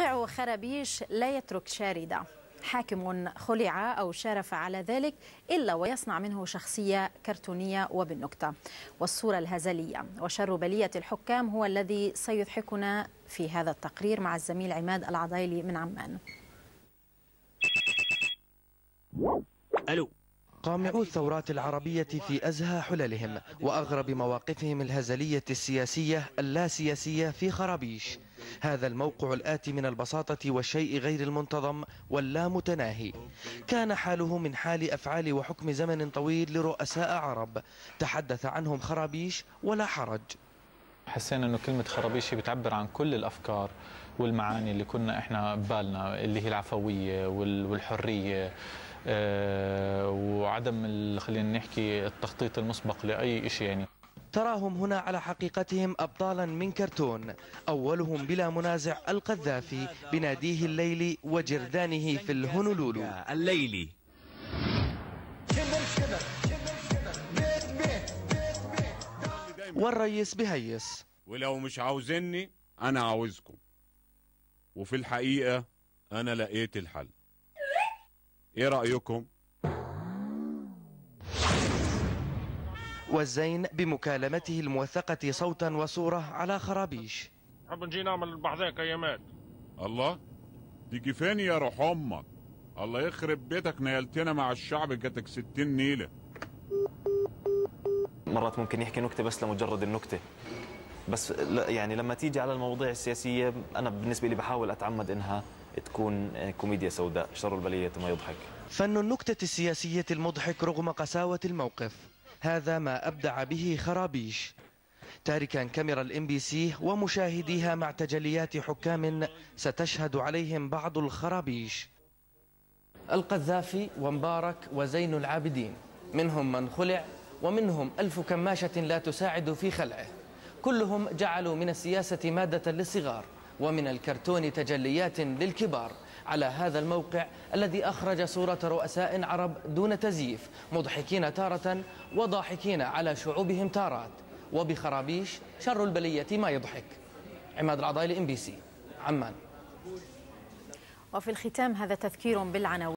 موقع خرابيش لا يترك شاردة حاكم خلع أو شارف على ذلك إلا ويصنع منه شخصية كرتونية وبالنكتة. والصورة الهزلية وشر بلية الحكام هو الذي سيضحكنا في هذا التقرير مع الزميل عماد العضايلي من عمان. ألو. قامعو الثورات العربية في أزهى حللهم وأغرب مواقفهم الهزلية السياسية اللا سياسية في خرابيش. هذا الموقع الآتي من البساطة والشيء غير المنتظم واللا متناهي كان حاله من حال أفعال وحكم زمن طويل لرؤساء عرب. تحدث عنهم خرابيش ولا حرج. حسينا إنه كلمة خرابيشي بتعبر عن كل الأفكار والمعاني اللي كنا إحنا ببالنا اللي هي العفوية والحرية آه، وعدم خلينا نحكي التخطيط المسبق لأي شيء يعني. تراهم هنا على حقيقتهم أبطالا من كرتون أولهم بلا منازع القذافي بناديه الليلي وجردانه في الهنولولو. الليلي والريس بهيس. ولو مش عاوزيني أنا عاوزكم. وفي الحقيقة أنا لقيت الحل. إيه رأيكم؟ والزين بمكالمته الموثقة صوتا وصورة على خرابيش. نحب نجي نعمل بعضين كيامات الله؟ تيجي فين يا روح أمك؟ الله يخرب بيتك نيلتنا مع الشعب جاتك ستين نيلة. مرات ممكن يحكي نكتة بس لمجرد النكتة. بس يعني لما تيجي على المواضيع السياسية أنا بالنسبة لي بحاول أتعمد إنها تكون كوميديا سوداء شر البلية ما يضحك. فن النكتة السياسية المضحك رغم قساوة الموقف. هذا ما أبدع به خرابيش. تاركا كاميرا ال MBC ومشاهديها مع تجليات حكام ستشهد عليهم بعض الخرابيش. القذافي ومبارك وزين العابدين منهم من خلع ومنهم ألف كماشة لا تساعد في خلعه. كلهم جعلوا من السياسة مادة للصغار ومن الكرتون تجليات للكبار. على هذا الموقع الذي أخرج صورة رؤساء عرب دون تزييف مضحكين تارة وضاحكين على شعوبهم تارات. وبخرابيش شر البلية ما يضحك. عماد العضايلي إم بي سي. عمان. وفي الختام هذا تذكير بالعناوين.